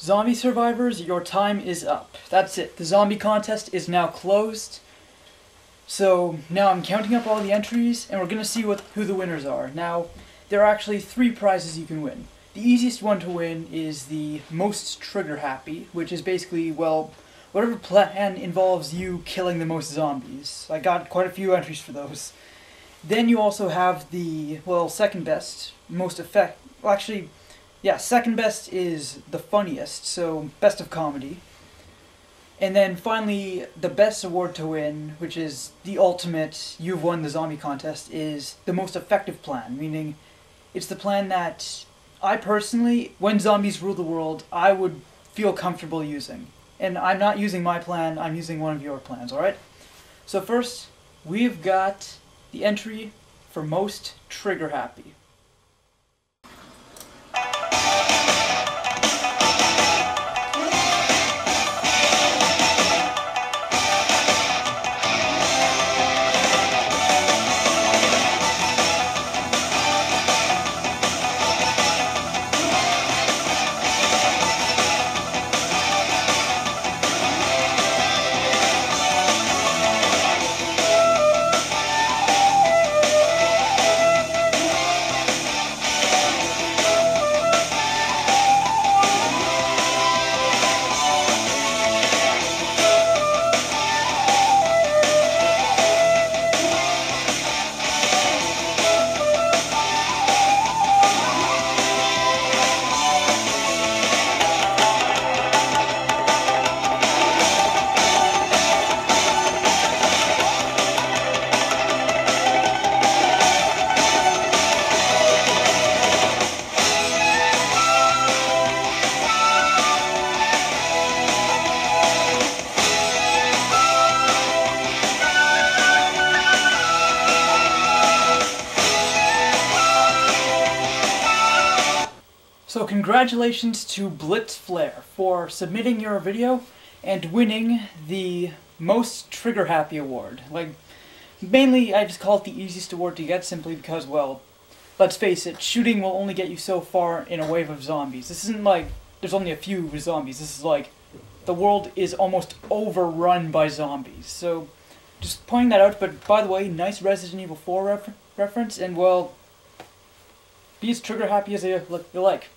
Zombie survivors, your time is up. That's it. The zombie contest is now closed. So now I'm counting up all the entries, and we're gonna see what who the winners are. Now, there are actually three prizes you can win. The easiest one to win is the most trigger happy, which is basically well, whatever plan involves you killing the most zombies. I got quite a few entries for those. Then you also have the well second best, most effect. Well, actually, yeah, second best is the funniest, so best of comedy. And then finally, the best award to win, which is the ultimate, you've won the zombie contest, is the most effective plan, meaning it's the plan that I personally, when zombies rule the world, I would feel comfortable using. And I'm not using my plan, I'm using one of your plans, alright? So first, we've got the entry for most trigger happy. So congratulations to Blitz Flare for submitting your video and winning the most trigger happy award. Like, mainly I just call it the easiest award to get simply because, well, let's face it, shooting will only get you so far in a wave of zombies. This isn't like there's only a few zombies. This is like the world is almost overrun by zombies. So, just pointing that out, but by the way, nice Resident Evil 4 refer reference, and well, be as trigger happy as you like.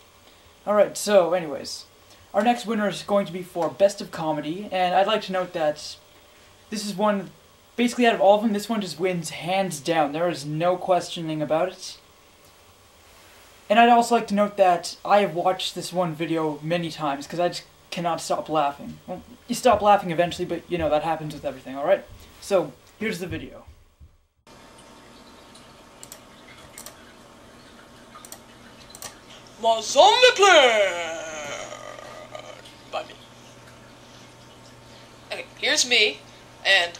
Alright, so anyways, our next winner is going to be for Best of Comedy, and I'd like to note that this is one, basically out of all of them, this one just wins hands down. There is no questioning about it. And I'd also like to note that I have watched this one video many times, because I just cannot stop laughing. Well, you stop laughing eventually, but you know, that happens with everything, alright? So, here's the video. My zombie plan by me. Okay, here's me, and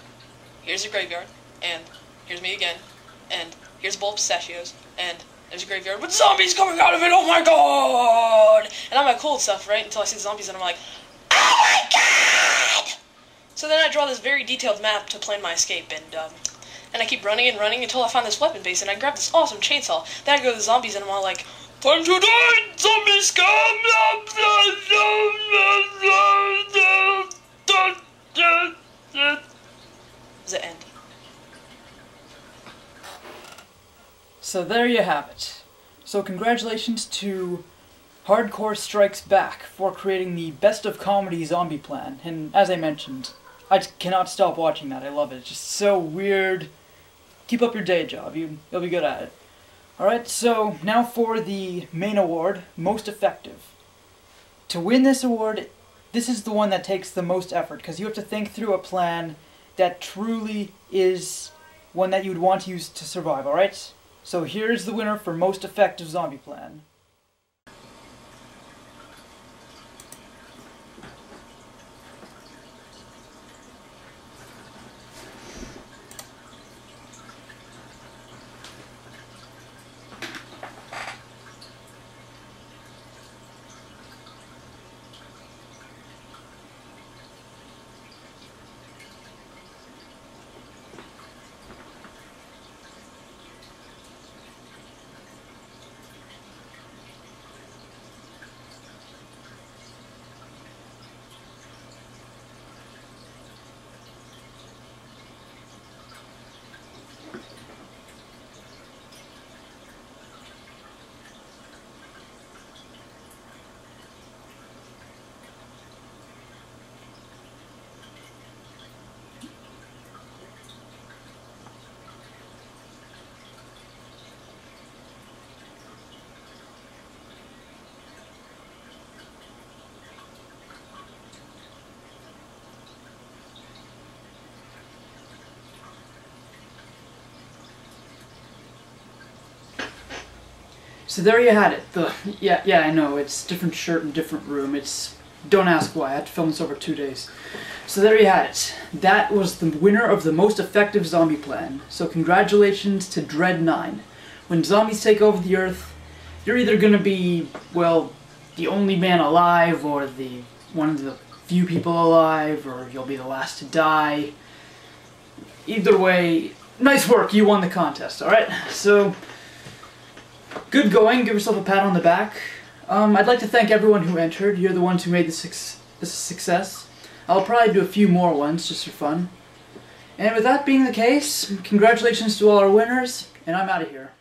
here's a graveyard, and here's me again, and here's a bowl of pistachios, and there's a graveyard with zombies coming out of it. Oh my god! And I'm like cool stuff, right? Until I see the zombies, and I'm like, oh my god! So then I draw this very detailed map to plan my escape, and um, and I keep running and running until I find this weapon base, and I grab this awesome chainsaw. Then I go to the zombies, and I'm all like. Time to die, zombie scum! The end. So there you have it. So congratulations to Hardcore Strikes Back for creating the best of comedy zombie plan. And as I mentioned, I cannot stop watching that. I love it. It's just so weird. Keep up your day job. You, you'll be good at it. Alright, so now for the main award, Most Effective. To win this award, this is the one that takes the most effort, because you have to think through a plan that truly is one that you would want to use to survive, alright? So here's the winner for Most Effective Zombie Plan. So there you had it. The yeah yeah I know it's different shirt and different room. It's don't ask why. I had to film this over two days. So there you had it. That was the winner of the most effective zombie plan. So congratulations to Dread Nine. When zombies take over the Earth, you're either gonna be well the only man alive or the one of the few people alive or you'll be the last to die. Either way, nice work. You won the contest. All right. So good going. Give yourself a pat on the back. Um, I'd like to thank everyone who entered. You're the ones who made this, this a success. I'll probably do a few more ones just for fun. And with that being the case, congratulations to all our winners, and I'm out of here.